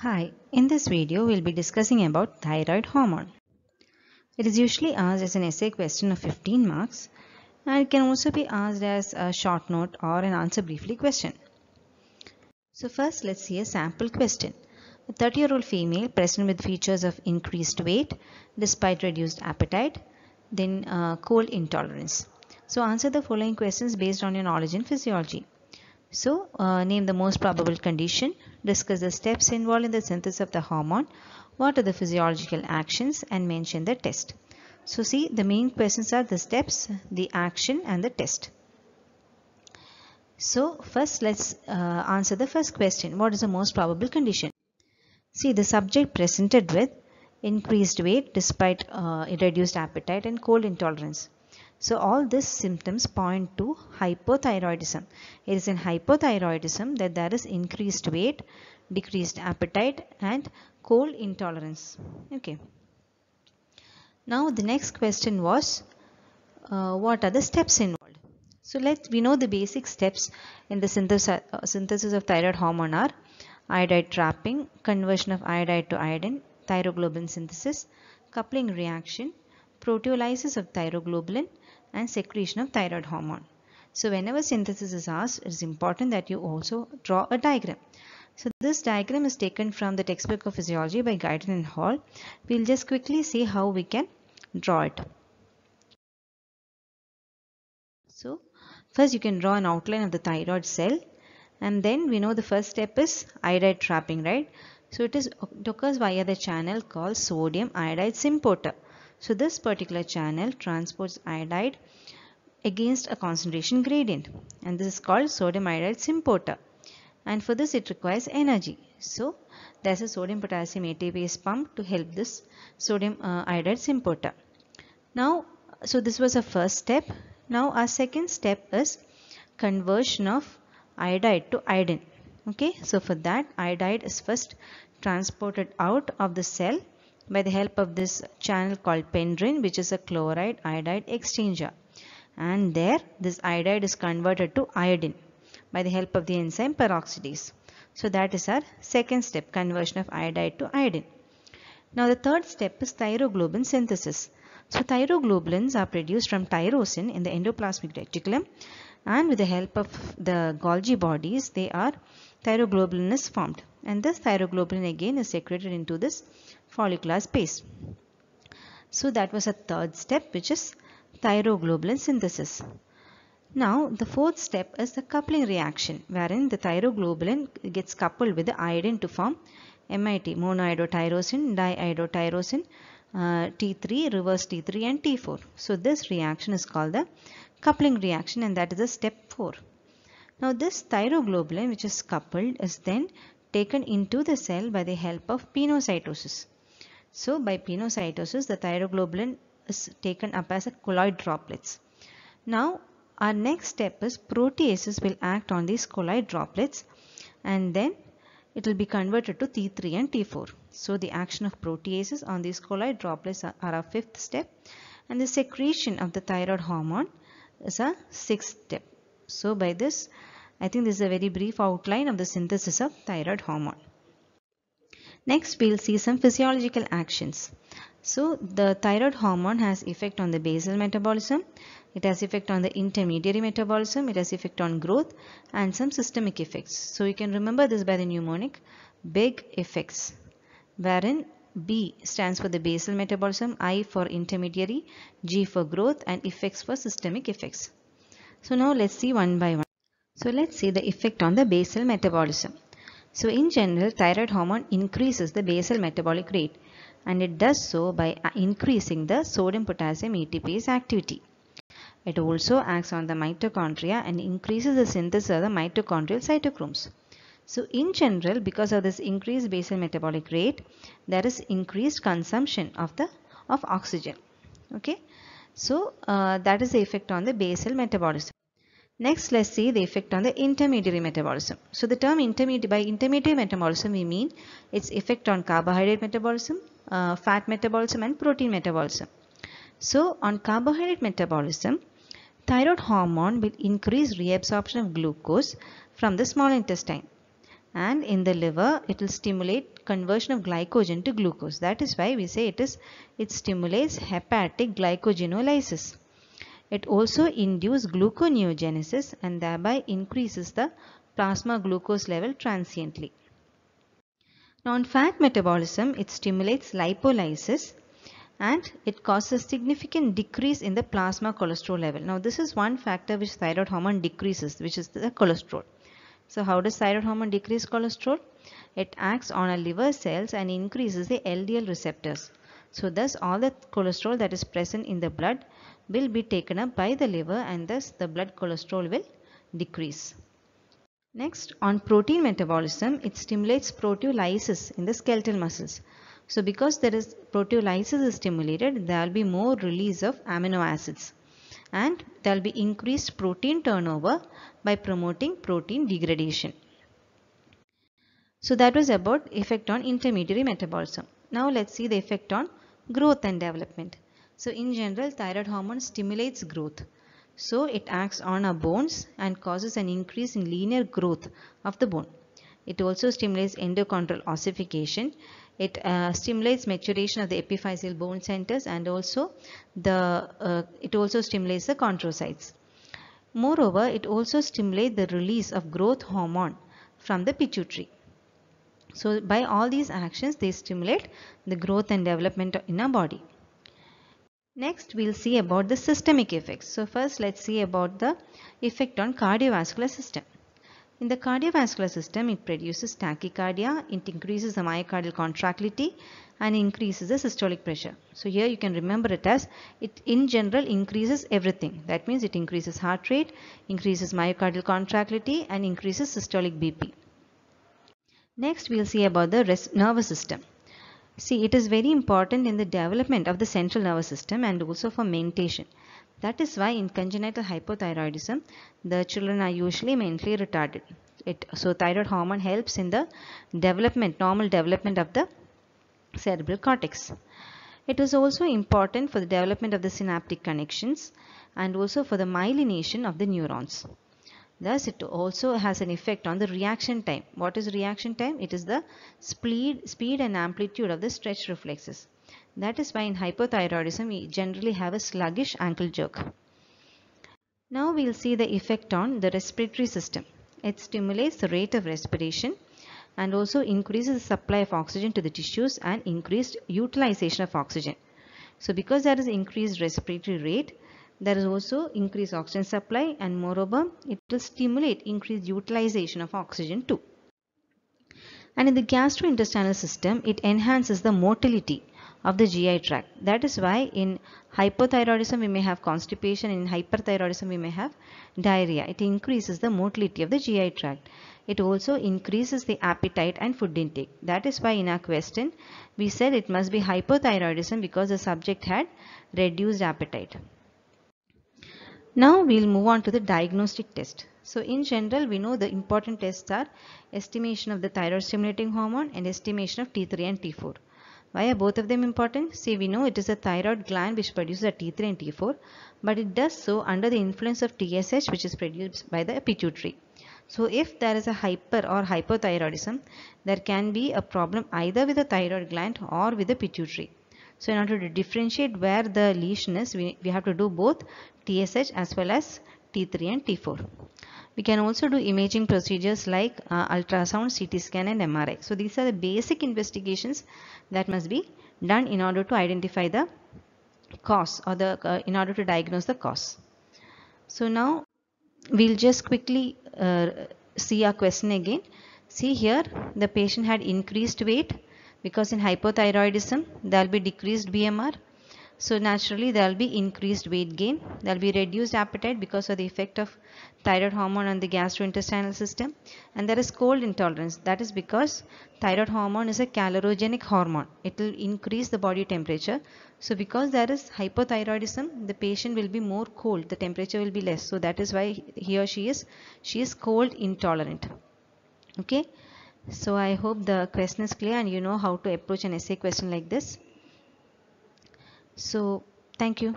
Hi, in this video we'll be discussing about thyroid hormone. It is usually asked as an essay question of 15 marks and it can also be asked as a short note or an answer briefly question. So first let's see a sample question. A 30 year old female present with features of increased weight despite reduced appetite, then uh, cold intolerance. So answer the following questions based on your knowledge in physiology. So, uh, name the most probable condition, discuss the steps involved in the synthesis of the hormone, what are the physiological actions and mention the test. So, see the main questions are the steps, the action and the test. So, first let's uh, answer the first question. What is the most probable condition? See the subject presented with increased weight despite uh, reduced appetite and cold intolerance. So all these symptoms point to hypothyroidism. It is in hypothyroidism that there is increased weight, decreased appetite and cold intolerance. Okay. Now the next question was uh, what are the steps involved? So let we know the basic steps in the synthesis, uh, synthesis of thyroid hormone are iodide trapping, conversion of iodide to iodine, thyroglobulin synthesis, coupling reaction, proteolysis of thyroglobulin and secretion of thyroid hormone. So whenever synthesis is asked, it is important that you also draw a diagram. So this diagram is taken from the textbook of physiology by Guyton and Hall. We'll just quickly see how we can draw it. So first you can draw an outline of the thyroid cell and then we know the first step is iodide trapping, right? So it is it occurs via the channel called sodium iodide symporter. So this particular channel transports iodide against a concentration gradient and this is called sodium iodide symporter and for this it requires energy. So there's a sodium potassium ATPase pump to help this sodium uh, iodide symporter. Now so this was a first step. Now our second step is conversion of iodide to iodine. Okay, so for that iodide is first transported out of the cell by the help of this channel called pendrin which is a chloride iodide exchanger and there this iodide is converted to iodine by the help of the enzyme peroxidase. So that is our second step conversion of iodide to iodine. Now the third step is thyroglobulin synthesis. So thyroglobulins are produced from tyrosine in the endoplasmic reticulum and with the help of the Golgi bodies they are thyroglobulin is formed and this thyroglobulin again is secreted into this follicular space. So that was a third step which is thyroglobulin synthesis. Now the fourth step is the coupling reaction wherein the thyroglobulin gets coupled with the iodine to form MIT monoiodotyrosine, diiodotyrosine, uh, T3, reverse T3 and T4. So this reaction is called the coupling reaction and that is the step 4. Now this thyroglobulin which is coupled is then taken into the cell by the help of pinocytosis. So by pinocytosis the thyroglobulin is taken up as a colloid droplets. Now our next step is proteases will act on these colloid droplets and then it will be converted to T3 and T4. So the action of proteases on these colloid droplets are, are our fifth step and the secretion of the thyroid hormone is a sixth step. So by this I think this is a very brief outline of the synthesis of thyroid hormone. Next we'll see some physiological actions. So the thyroid hormone has effect on the basal metabolism, it has effect on the intermediary metabolism, it has effect on growth and some systemic effects. So you can remember this by the mnemonic big effects wherein B stands for the basal metabolism, I for intermediary, G for growth and effects for systemic effects. So now let's see one by one. So let's see the effect on the basal metabolism. So in general, thyroid hormone increases the basal metabolic rate and it does so by increasing the sodium potassium ATPase activity. It also acts on the mitochondria and increases the synthesis of the mitochondrial cytochromes. So in general, because of this increased basal metabolic rate, there is increased consumption of the of oxygen. Okay, so uh, that is the effect on the basal metabolism. Next, let's see the effect on the intermediary metabolism. So the term by intermediary metabolism we mean its effect on carbohydrate metabolism, uh, fat metabolism and protein metabolism. So on carbohydrate metabolism, thyroid hormone will increase reabsorption of glucose from the small intestine and in the liver it will stimulate conversion of glycogen to glucose that is why we say it is it stimulates hepatic glycogenolysis it also induces gluconeogenesis and thereby increases the plasma glucose level transiently now in fat metabolism it stimulates lipolysis and it causes a significant decrease in the plasma cholesterol level. Now this is one factor which thyroid hormone decreases which is the cholesterol. So how does thyroid hormone decrease cholesterol? It acts on our liver cells and increases the LDL receptors. So thus all the cholesterol that is present in the blood will be taken up by the liver and thus the blood cholesterol will decrease. Next on protein metabolism it stimulates proteolysis in the skeletal muscles. So because there is proteolysis is stimulated there will be more release of amino acids and there will be increased protein turnover by promoting protein degradation. So that was about effect on intermediary metabolism. Now let's see the effect on growth and development. So in general thyroid hormone stimulates growth. So it acts on our bones and causes an increase in linear growth of the bone. It also stimulates endochondral ossification. It uh, stimulates maturation of the epiphyseal bone centers and also the uh, it also stimulates the chondrocytes. Moreover, it also stimulates the release of growth hormone from the pituitary. So by all these actions they stimulate the growth and development in our body. Next we'll see about the systemic effects. So first let's see about the effect on cardiovascular system. In the cardiovascular system, it produces tachycardia, it increases the myocardial contractility and increases the systolic pressure. So here you can remember it as it in general increases everything. That means it increases heart rate, increases myocardial contractility and increases systolic BP. Next we will see about the nervous system. See it is very important in the development of the central nervous system and also for mentation. That is why in congenital hypothyroidism, the children are usually mentally retarded. It, so thyroid hormone helps in the development, normal development of the cerebral cortex. It is also important for the development of the synaptic connections and also for the myelination of the neurons. Thus, it also has an effect on the reaction time. What is reaction time? It is the speed, speed and amplitude of the stretch reflexes. That is why in hypothyroidism we generally have a sluggish ankle jerk. Now we will see the effect on the respiratory system. It stimulates the rate of respiration and also increases the supply of oxygen to the tissues and increased utilization of oxygen. So because there is increased respiratory rate, there is also increased oxygen supply and moreover it will stimulate increased utilization of oxygen too. And in the gastrointestinal system, it enhances the motility of the GI tract. That is why in hypothyroidism we may have constipation, in hyperthyroidism we may have diarrhea. It increases the motility of the GI tract. It also increases the appetite and food intake. That is why in our question we said it must be hypothyroidism because the subject had reduced appetite. Now we will move on to the diagnostic test. So in general we know the important tests are estimation of the thyroid stimulating hormone and estimation of T3 and T4. Why are both of them important? See, we know it is a thyroid gland which produces a T3 and T4, but it does so under the influence of TSH which is produced by the pituitary. So if there is a hyper or hypothyroidism, there can be a problem either with the thyroid gland or with the pituitary. So in order to differentiate where the lesion is, we, we have to do both TSH as well as T3 and T4. We can also do imaging procedures like uh, ultrasound, CT scan and MRI. So these are the basic investigations that must be done in order to identify the cause or the uh, in order to diagnose the cause. So now we'll just quickly uh, see our question again. See here the patient had increased weight because in hypothyroidism there will be decreased BMR so naturally there will be increased weight gain. There will be reduced appetite because of the effect of thyroid hormone on the gastrointestinal system. And there is cold intolerance. That is because thyroid hormone is a calorigenic hormone. It will increase the body temperature. So because there is hypothyroidism, the patient will be more cold. The temperature will be less. So that is why he or she is, she is cold intolerant. Okay. So I hope the question is clear and you know how to approach an essay question like this. So thank you.